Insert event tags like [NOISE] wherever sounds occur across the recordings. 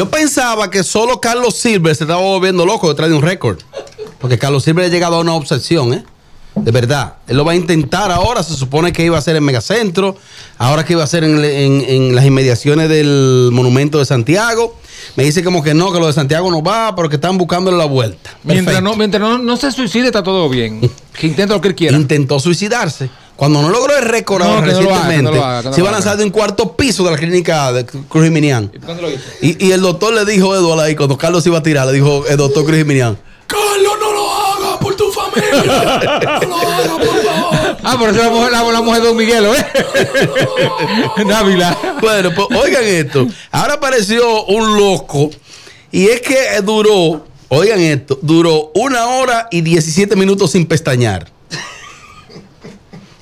Yo pensaba que solo Carlos Silver se estaba volviendo loco detrás de un récord. Porque Carlos Silver ha llegado a una obsesión, ¿eh? De verdad. Él lo va a intentar ahora. Se supone que iba a ser en Megacentro. Ahora que iba a ser en, en- en las inmediaciones del Monumento de Santiago. Me dice como que no, que lo de Santiago no va, porque están buscándole la vuelta. Mientras, no, mientras no, no se suicide, está todo bien. [LAUGHS] Que intente lo que él quiera. Intentó suicidarse. Cuando no logró el récord No, ahora que no lo haga, que no recientemente, haga, se iba a lanzar de un cuarto piso de la clínica de Cruz Jiminián. ¿Y? Y, y el doctor le dijo a Eduardo ahí, cuando Carlos iba a tirar, le dijo el doctor Cruz Jiminián, Carlos, no lo hagas por tu familia. [LAUGHS] No lo hagas, por favor. Ah, por eso la mujer, la, la mujer de Don Miguelo, ¿eh? [LAUGHS] Dávila. Bueno, pues oigan esto. Ahora apareció un loco y es que duró, oigan esto, duró una hora y 17 minutos sin pestañear.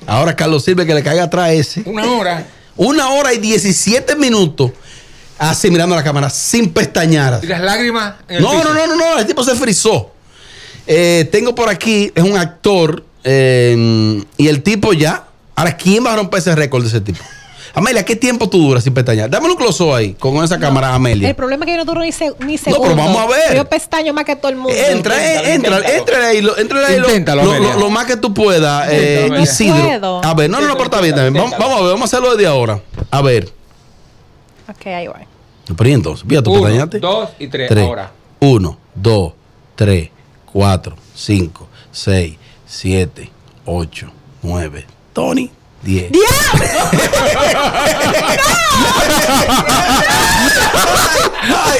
Ahora Carlos sirve que le caiga atrás ese. Una hora. Una hora y 17 minutos así mirando la cámara sin pestañear. Y las lágrimas en el No, piso. no, no, no, no, el tipo se frizó. Eh, tengo por aquí, es un actor eh, y el tipo ya. Ahora, ¿quién va a romper ese récord de ese tipo? Amelia, ¿qué tiempo tú duras sin pestañear? Dame un close ahí con esa cámara, Amelia. El problema es que yo no duro ni, se- ni segundos. pero vamos a ver. Yo pestaño más que todo el mundo. Entra, eh, entra, entra ahí, lo, entra ahí lo- Inténtalo, lo, Amelia. lo- lo más que tú puedas, eh, Inténtalo, Amelia. Isidro. puedo. A ver, no, no, no, pero está bien también. Vamos, vamos a ver, vamos a hacerlo desde ahora. A ver. Ok, ahí va. Pero ¿y entonces, mira, tú Uno, pestañaste. dos y tres. Tres. Ahora. Uno, dos, tres, cuatro, cinco, seis, siete, ocho, nueve. Tony, diez. Ay,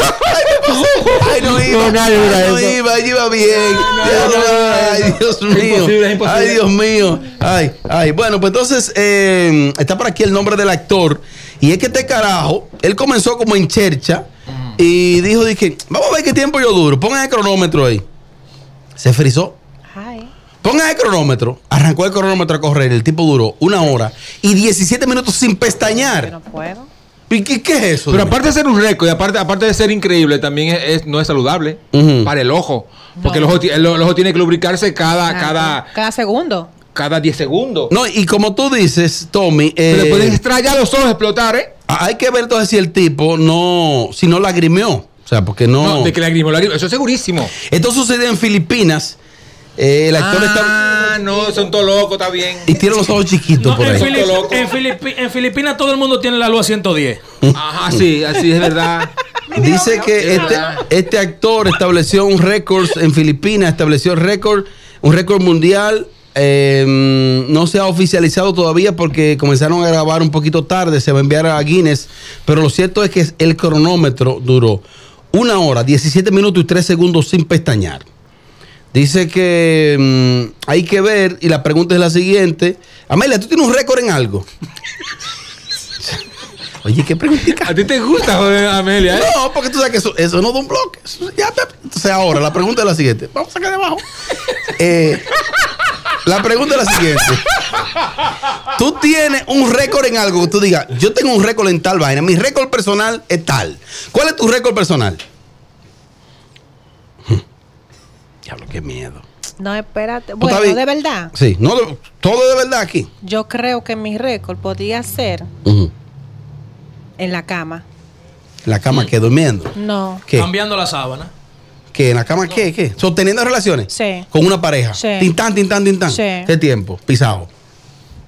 ay, no iba. No, nadie Ay, no eso. iba, iba bien. Ay, Dios mío. imposible, es imposible. Ay, Dios mío. Ay, ay. Bueno, pues entonces eh, está por aquí el nombre del actor. Y es que este carajo, él comenzó como en chercha y dijo, dije, vamos a ver qué tiempo yo duro. Pongan el cronómetro ahí. Se frizó. Ay. Pongan el cronómetro. Arrancó el cronómetro a correr. El tipo duró una hora y 17 minutos sin Yo pestañear. no puedo. ¿Y qué, qué es eso? Pero aparte de ser un récord y aparte, aparte de ser increíble, también es, es- no es saludable para el ojo. Porque No. el, ojo, ti- el, el ojo tiene que lubricarse cada, Claro. cada, Cada segundo. cada 10 segundos. No, y como tú dices, Tommy, Se le eh, pueden estrellar los ojos, explotar, ¿eh? hay que ver entonces si el tipo no, si no lagrimeó. O sea, porque no. No, de que lagrimó, lagrimó. Eso es segurísimo. Esto sucedió en Filipinas. Eh, el actor está. Ah, no, son todos locos, está bien. Y tiene los ojos chiquitos No, por en, ahí. Filip- en Filipi- en Filipinas todo el mundo tiene la luz a 110. Ajá, sí, así es verdad. [LAUGHS] Dice que Es este, este actor estableció un récord en Filipinas, estableció récord, un récord mundial. eh, no se ha oficializado todavía porque comenzaron a grabar un poquito tarde, se va a enviar a Guinness. Pero lo cierto es que el cronómetro duró una hora, 17 minutos y 3 segundos sin pestañear. Dice que mm, hay que ver, y la pregunta es la siguiente. Amelia, ¿tú tienes un récord en algo? [LAUGHS] Oye, qué preguntita. ¿A ti te gusta, joder, Amelia? ¿eh? No, porque tú sabes que eso, eso no da un bloque. Eso ya entonces ahora, la pregunta es la siguiente. Vamos a sacar de abajo. Eh, la pregunta es la siguiente. Tú tienes un récord en algo que tú digas, yo tengo un récord en tal vaina, mi récord personal es tal. ¿Cuál es tu récord personal? Diablo, qué miedo. No, espérate. Bueno, bien. de verdad. Sí, no, todo de verdad aquí. Yo creo que mi récord podría ser en la cama. La cama que durmiendo. No. ¿Qué? Cambiando la sábana. ¿Qué? ¿En la cama qué? ¿Qué? ¿Sosteniendo relaciones? Sí. Con una pareja. Sí. Tintán, tintán, tintán. Sí. ¿Qué tiempo? Pisado.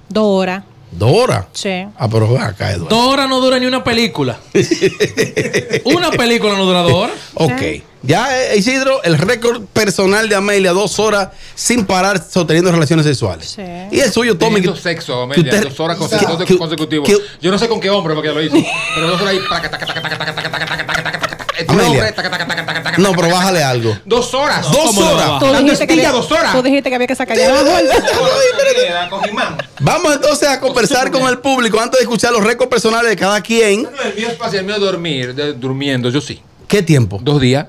Dos horas. ¿Dos horas? Sí. Ah, pero acá, Eduardo. Dos horas no dura ni una película. [LAUGHS] una película no dura dos horas. Ok. Ya, Isidro, el récord personal de Amelia, dos horas sin parar sosteniendo relaciones sexuales. Sí. Y el suyo, Tommy. Sexo, Amelia, dos horas consecutivas. Yo no sé con qué hombre porque lo hizo, pero dos horas ahí. No, pero bájale algo. Dos horas. Dos horas. Tú dijiste, que había, dos horas. tú dijiste que había que sacar ya. Vamos entonces a conversar con el público antes de escuchar los récords personales de cada quien. El mío es fácil, el mío dormir, durmiendo, yo sí. ¿Qué tiempo? Dos días.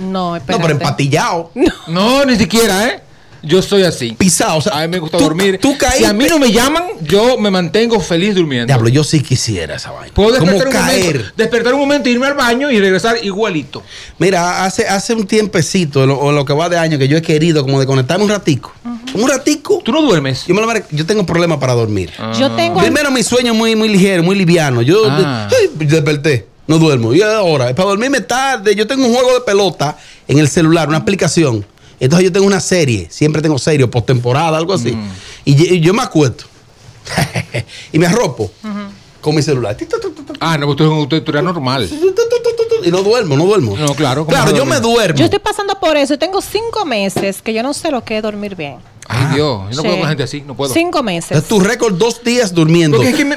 No, No, espérate. pero empatillado. No, ni siquiera, ¿eh? Yo soy así. Pisado. O sea, A mí me gusta tú- dormir. Tú caíste. si a mí no me llaman, yo me mantengo feliz durmiendo. Diablo, yo sí quisiera esa vaina. Puedo un, caer. momento, despertar un momento, irme al baño y regresar igualito. Mira, hace, hace un tiempecito, lo- o lo que va de año, que yo he querido como de conectarme un ratico. Un ratico. ¿Tú no duermes? Yo, me lo mere- yo tengo problemas para dormir. Yo tengo. Primero mi sueño muy, muy ligero, muy liviano. Yo Ah. ay, desperté. No duermo. Y ahora, para dormirme tarde, yo tengo un juego de pelota en el celular, una aplicación. Entonces yo tengo una serie, siempre tengo serie, postemporada, algo así. Y, yo- y yo me acuesto. [LAUGHS] y me arropo con mi celular. Ah, no, usted usted eres normal. Y no duermo, no duermo. No, claro, ¿cómo Claro, yo me duermo. Yo estoy pasando por eso. Tengo cinco meses que yo no sé lo que es dormir bien. Ay, Dios. Yo no Sí. puedo con gente así, no puedo. Cinco Es meses. tu récord dos días durmiendo. Porque es que mi,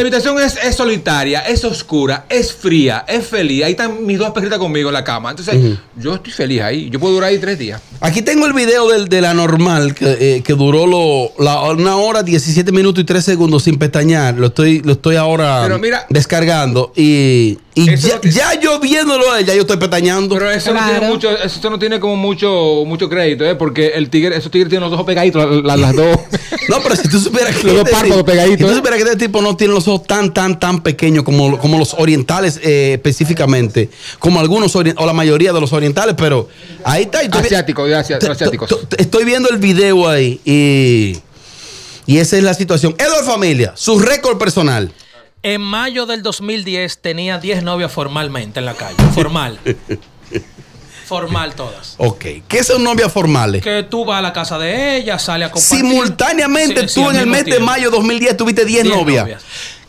habitación es, es solitaria, es oscura, es fría, es feliz. Ahí están mis dos perritas conmigo en la cama. Entonces, yo estoy feliz ahí. Yo puedo durar ahí tres días. Aquí tengo el video del, de la normal que, eh, que duró lo, la, una hora, 17 minutos y 3 segundos sin pestañear. Lo estoy, lo estoy ahora Pero mira- descargando. Y, ya, no ya yo viéndolo, a él, ya yo estoy pestañando. Pero eso no tiene mucho, eso no tiene como mucho, mucho crédito, ¿eh? Porque el tigre, esos tigres tienen los ojos pegaditos, la- la- las dos. [LAUGHS] No, pero si tú supieras que Los dos este párpados tipo- pegaditos, si tú ¿eh? supieras que este tipo no tiene los ojos tan, tan, tan pequeños como, como los orientales eh, específicamente, como algunos o la mayoría de los orientales, pero ahí está. vi- Asiáticos, Estoy viendo el video ahí y, y esa es la situación. Eduardo Familia, su récord personal. En mayo del 2010 tenía 10 novias formalmente en la calle. Formal. [LAUGHS] Formal todas. Ok. ¿Qué son novias formales? Que tú vas a la casa de ella, sale a compartir. Simultáneamente Sí, sí, tú en el mes de tiempo. mayo 2010 tuviste 10 10 novias. novias.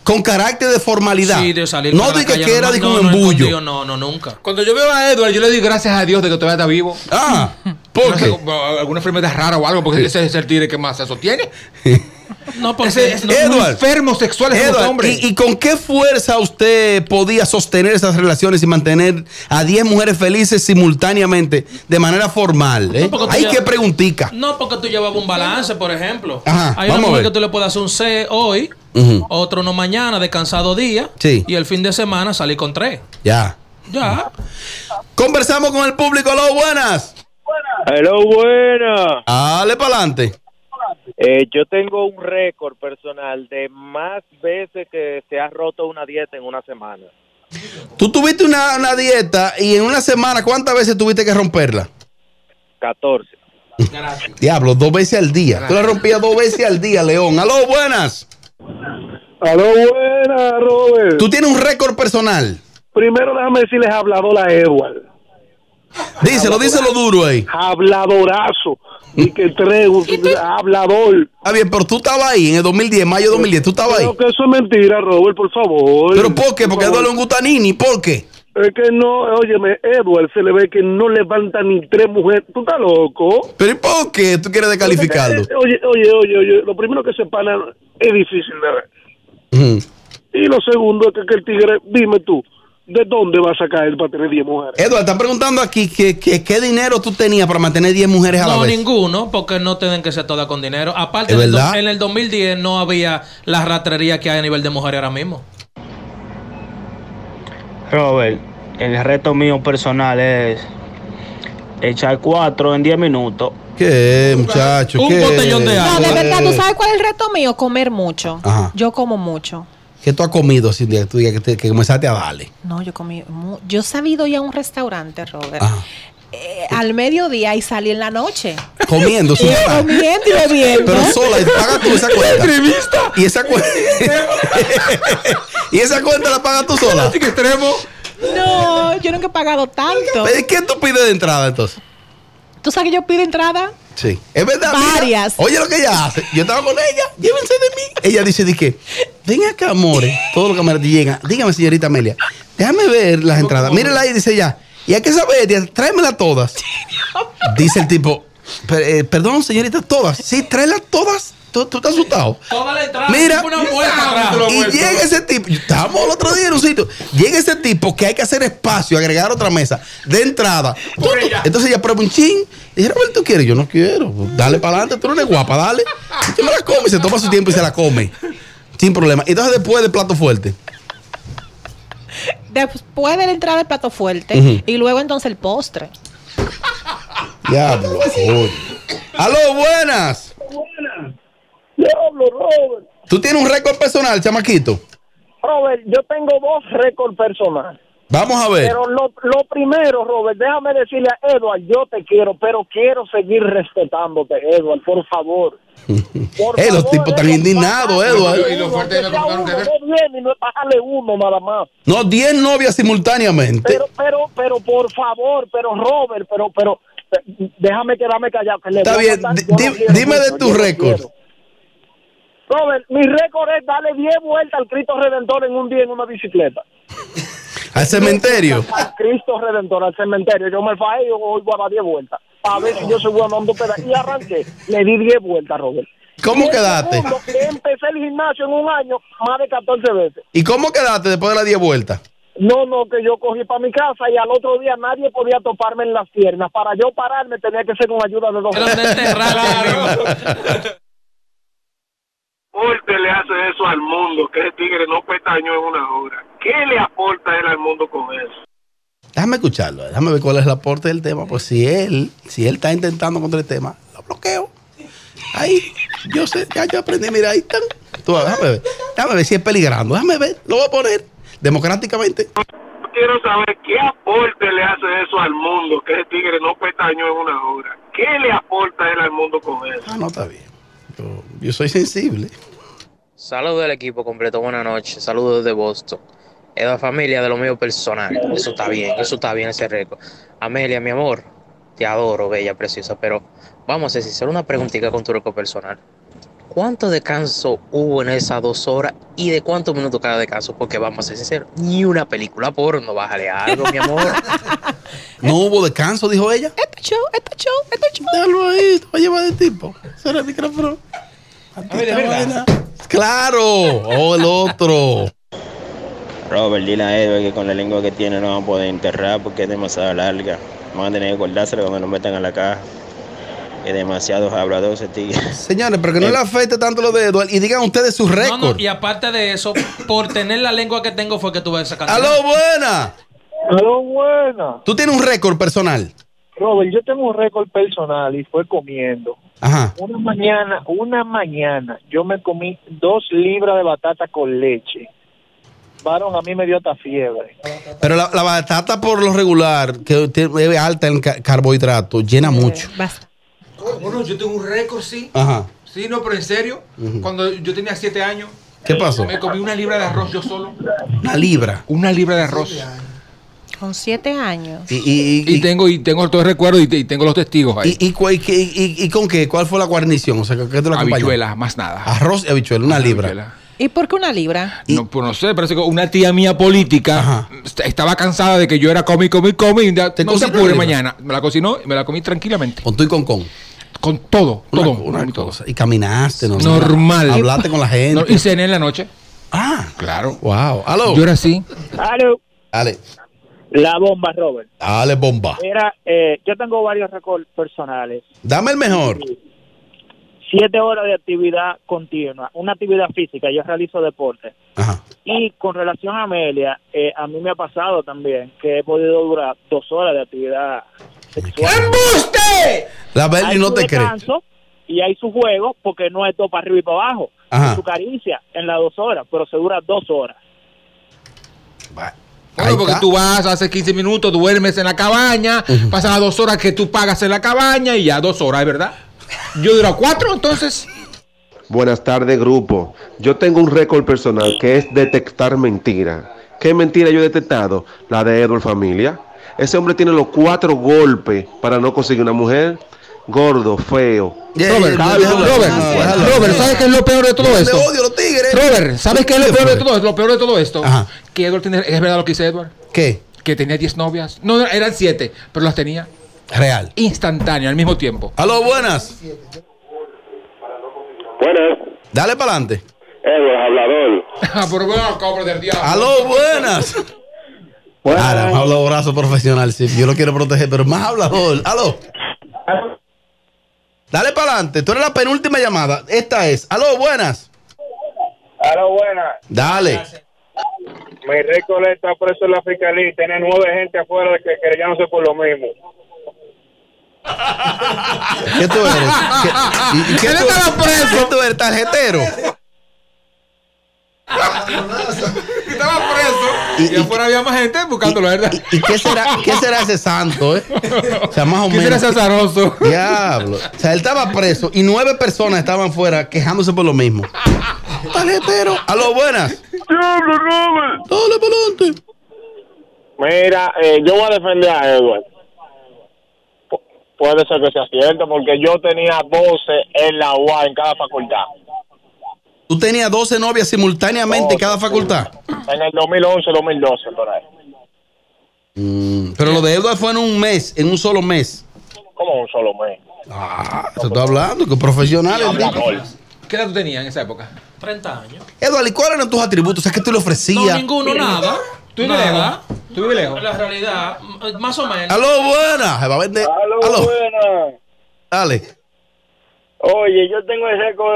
Con carácter de formalidad. Sí, de salir no calle que era de un no, embullo. No, no, nunca. Cuando yo veo a Edward, yo le digo gracias a Dios de que todavía está vivo. Ah, ¿por No sé, alguna enfermedad rara o algo, porque ese es el tigre que más se sostiene. [LAUGHS] No, porque Ese es no- un Edward. enfermo sexual es Edward, hombre. ¿y, y con qué fuerza usted podía sostener esas relaciones y mantener a 10 mujeres felices simultáneamente de manera formal? eh? No, Hay ya- que preguntica. No, porque tú llevabas un balance, por ejemplo. Ajá, Hay una vamos a mujer ver. que tú le puedes hacer un C hoy, otro no mañana, descansado día. Sí. Y el fin de semana salí con tres. Ya. Ya. Conversamos con el público. Aló, buenas. Hello, buena. Dale para adelante. Eh, yo tengo un récord personal de más veces que se ha roto una dieta en una semana. Tú tuviste una, una dieta y en una semana, ¿cuántas veces tuviste que romperla? 14. Diablo, dos veces al día. Tú la rompías dos veces al día, León. Aló, buenas. Aló, buena, Robert. Tú tienes un récord personal. Primero déjame decirles hablador a Edward. Díselo, díselo duro ahí. Habladorazo. Y que tres, [LAUGHS] hablador. Está bien, pero tú estabas ahí en el 2010, mayo de 2010, tú estabas ahí. Creo que eso es mentira, Robert, por favor. ¿Pero por qué? Porque favor. Eduardo es un gutanini, ¿por qué? Es que no, óyeme, Edward se le ve que no levanta ni tres mujeres. ¿Tú estás loco? ¿Pero y por qué tú quieres descalificarlo? Eh, Oye, oye, oye, oye, lo primero que se pana es difícil de ver. Y lo segundo es que, que el tigre, dime tú, ¿de dónde va a sacar él para tener 10 mujeres? Eduardo, están preguntando aquí que, que- qué dinero tú tenías para mantener 10 mujeres a la No, vez. ninguno, porque no tienen que ser todas con dinero. Aparte, ¿Es en el, en el 2010 no había la ratrería que hay a nivel de mujeres ahora mismo. Robert, el reto mío personal es echar cuatro en 10 minutos. ¿Qué, muchacho? Un ¿Qué? botellón de No, agua. de verdad, ¿tú sabes cuál es el reto mío? Comer mucho. Ajá. Yo como mucho. ¿Qué tú has comido sin que tú digas que, te- que comenzaste a darle? No, yo comí. Yo he sabido ir a un restaurante, Robert. Ajá. eh, al mediodía y salí en la noche. Comiendo parar. comiendo y bebiendo. Pero sola, y paga tú esa cuenta. Y esa cuenta. [LAUGHS] y esa cuenta la pagas tú sola. ¿Qué extremo? No, yo nunca he pagado tanto. ¿Y ¿Qué tú pides de entrada entonces? ¿Tú sabes que yo pido entrada? Sí. Es verdad. mira. Varias. Oye lo que ella hace. Yo estaba con ella. Llévense de mí. Ella dice, di que, ven acá, amores. Todos los camaradas llegan. Dígame, señorita Amelia. Déjame ver las entradas. Mírala ahí, dice ella. Y hay que saber, tía, tráemelas todas. Dice el tipo, "Per- eh, perdón, señorita, todas. Sí, tráelas todas. ¿Tú, tú estás asustado? Toda la entrada, Mira, una y llega ese tipo, estábamos el otro día en un sitio, llega ese tipo que hay que hacer espacio, agregar otra mesa de entrada. Tú, tú. Entonces ella prueba un chin. Y dice, Robert, ¿tú quieres? Yo no quiero. Dale para adelante, tú no eres guapa, dale. Y me la come, se toma su tiempo y se la come. Sin problema. Y Entonces después del plato fuerte. Después de la entrada del plato fuerte y luego entonces el postre. Diablo. Aló, buenas. Diablo, Robert. Tú tienes un récord personal, chamaquito. Robert, yo tengo dos récords personales. Vamos a ver. Pero lo, lo primero, Robert, déjame decirle a Edward, yo te quiero, pero quiero seguir respetándote, Edward, por favor. [LAUGHS] Por Eh, los tipos están Edward, indignados, Edward. Y sea tuvieron uno, que no viene y no bájale uno nada más. No, 10 novias simultáneamente. Pero, pero, pero, por favor, pero Robert, pero, pero, déjame quedarme callado. Que le Está a bien, mandar- di- yo di- lo quiero dime de mucho, tus yo lo récords. quiero. Robert, mi récord es darle 10 vueltas al Cristo Redentor en un día en una bicicleta. Al cementerio. Al Cristo Redentor, al cementerio. Yo me fajé y yo hoy voy a dar 10 vueltas. A ver si yo soy bueno dando pedazos. Y arranqué. Le di 10 vueltas, Robert. ¿Cómo quedaste? segundo, empecé el gimnasio en un año más de 14 veces. ¿Y cómo quedaste después de las 10 vueltas? No, no, que yo cogí para mi casa y al otro día nadie podía toparme en las piernas. Para yo pararme tenía que ser con ayuda de dos. [LAUGHS] [LAUGHS] Enterraste. aporte le hace eso al mundo? Que ese tigre no pestañó en una hora. ¿Qué le aporta él al mundo con eso? Déjame escucharlo, déjame ver cuál es el aporte del tema. Pues si él, si él está intentando contra el tema, lo bloqueo. Ahí, yo sé, ya yo aprendí, mira, ahí están. Tú, déjame ver, déjame ver si es peligrando, déjame ver, lo voy a poner democráticamente. Quiero saber qué aporte le hace eso al mundo, que ese tigre no pestañó en una hora. ¿Qué le aporta él al mundo con eso? Ah, no, está bien. Yo, soy sensible. Saludos del equipo completo, buenas noches. Saludos desde Boston. Es la familia de lo mío personal. Eso está bien, eso está bien ese récord. Amelia, mi amor, te adoro, bella, preciosa, pero vamos a hacer una preguntita con tu récord personal. ¿Cuánto descanso hubo en esas dos horas y de cuántos minutos cada descanso? Porque vamos a ser sinceros, ni una película porno, bájale algo, mi amor. [LAUGHS] No hubo descanso, dijo ella. Este show, este show, este show. Déjalo ahí, te va a llevar de tipo. Será el micrófono. Claro, o el otro. Robert, dile a Edward que con la lengua que tiene no va a poder enterrar porque es demasiado larga. Van a tener que cordársela cuando lo metan a la caja. Es demasiado hablador ese tigre. Señores, pero que no le afecte tanto lo de Edward y digan ustedes su No, récord. no, y aparte de eso, por tener la lengua que tengo fue que tuve esa cantidad. Aló, buena. Aló, buena. Tú tienes un récord personal. Robert, yo tengo un récord personal y fue comiendo. Ajá. Una mañana, una mañana, yo me comí dos libras de batata con leche. Varón, a mí me dio hasta fiebre. Pero la, la batata por lo regular, que es alta en ca- carbohidratos, llena mucho. Basta. Bueno, yo tengo un récord, sí. Ajá. Sí, no, pero en serio, cuando yo tenía siete años, ¿Qué pasó? me comí una libra de arroz yo solo. Una libra. Una libra de arroz. Con siete años. Y, y, Y tengo, y tengo todo el recuerdo y, te- y tengo los testigos ahí. y, y, cu- y- y- y con qué? ¿Cuál fue la guarnición? O sea, ¿qué te lo? Habichuelas, más nada. Arroz y habichuela, una libra. Habichuela. ¿Y por qué una libra? No, pues no sé, parece que una tía mía política Ajá. estaba cansada de que yo era comi, comi, comi. y ya, ¿Te no se apure mañana. Me la cocinó y me la comí tranquilamente. Con tú y con con. Con todo, Una, todo. una. Y caminaste, normal. Normal. Hablaste con la gente. No, y cené en la noche. Ah, Claro. wow. Aló. Yo era así. Aló. Dale, La bomba, Robert. dale bomba. Era, eh, yo tengo varios récords personales. Dame el mejor. Siete horas de actividad continua, una actividad física, yo realizo deporte. Ajá. Y con relación a Amelia, eh, a mí me ha pasado también que he podido durar dos horas de actividad sexual. La Berly Hay no te cree. Y hay su juego, porque no es todo para arriba y para abajo. Su caricia en las dos horas, pero se dura dos horas. Ahí Bueno, porque está. tú vas, hace 15 minutos, duermes en la cabaña, pasan las dos horas que tú pagas en la cabaña y ya dos horas, ¿es verdad? Yo duro cuatro, entonces. Buenas tardes, grupo. Yo tengo un récord personal que es detectar mentira. ¿Qué mentira yo he detectado? La de Edward Familia. Ese hombre tiene los cuatro golpes para no conseguir una mujer. Gordo, feo. Yeah, Robert, yeah, Robert, Robert. Robert, ¿sabes qué es lo peor de todo Yo esto? odio a los tigres. Robert, ¿sabes qué es lo ¿Qué peor de todo? Lo peor de todo esto, Ajá. que Edward tiene, es verdad lo que dice Edward, ¿Qué? que tenía 10 novias. No, no, eran 7, pero las tenía Real. instantáneo al mismo tiempo. Aló, buenas. Buenas. Dale para adelante. Edward, hablador. [LAUGHS] Ah, pero bueno, cobro del diablo. Aló, buenas. Ahora, un habladorazo profesional, sí. Yo lo quiero proteger, pero más hablador. Aló. Dale para adelante. Tú eres la penúltima llamada. Esta es. Aló, buenas. Aló, buenas. Dale. Mi récord está preso en la fiscalía y tiene nueve gente afuera de que querellándose por lo mismo. [LAUGHS] ¿Qué tú eres? ¿Qué, y- y qué tú, estaba preso. ¿Qué tú eres? ¿Tarjetero? [LAUGHS] Estaba preso. Y, afuera había más gente buscándolo, ¿verdad? ¿Y qué será, qué será ese santo, eh? O sea, más o ¿Qué menos. será ese azaroso? Diablo. O sea, él estaba preso y nueve personas estaban fuera quejándose por lo mismo. Tarjetero. A lo buenas. Diablo, Robert. Dale para adelante. Mira, eh, yo voy a defender a Edward. Pu- puede ser que sea cierto, porque yo tenía 12 en la UA en cada facultad. Tú tenías 12 novias simultáneamente en cada facultad. En el 2011, 2012, por ahí. Mm, pero lo de Edward fue en un mes, en un solo mes. Como un solo mes. Ah, te estoy hablando, que profesional. ¿Qué edad tú tenías en esa época? 30 años. Edward, ¿y cuáles eran tus atributos? O sea, ¿qué tú le No, ofrecías? ninguno, nada. ¿Tú vives lejos? ¿Tú vives lejos? La realidad, más o menos. Aló, buena. Se va a vender. Aló. buena. Dale. Oye, yo tengo el récord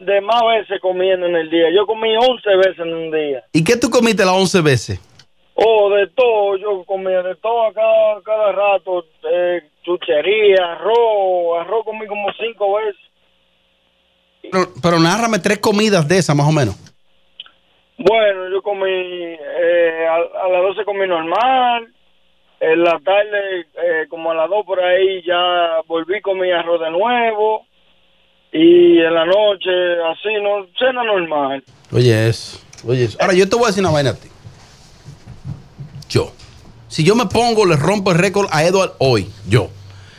de, de más veces comiendo en el día. Yo comí 11 veces en un día. ¿Y qué tú comiste las 11 veces? Oh, de todo, yo comía de todo a cada, cada rato. Eh, chuchería, arroz, arroz comí como cinco veces. Pero, pero nárrame tres comidas de esas, más o menos. Bueno, yo comí, eh, a, a las 12 comí normal. En la tarde, eh, como a las 2 por ahí, ya volví comí arroz de nuevo. Y en la noche, así, no, cena normal. Oye, eso. Oye, eso. Ahora, yo te voy a decir una vaina a ti. Yo. Si yo me pongo, le rompo el récord a Edward hoy. Yo.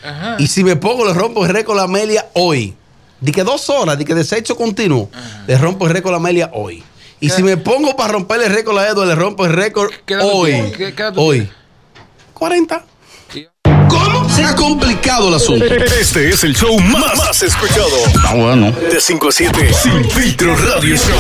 Ajá. Y si me pongo, le rompo el récord a Amelia hoy. Di que dos horas, di que de sexo continuo, le rompo el récord a Amelia hoy. Y si me pongo para romperle el récord a Edward, le rompo el récord hoy. ¿Qué- qué Hoy. 40. ¿Cómo? Se ha complicado el asunto. Este es el show más, más escuchado. Ah, bueno. De 5 a 7. Sin filtro radio show.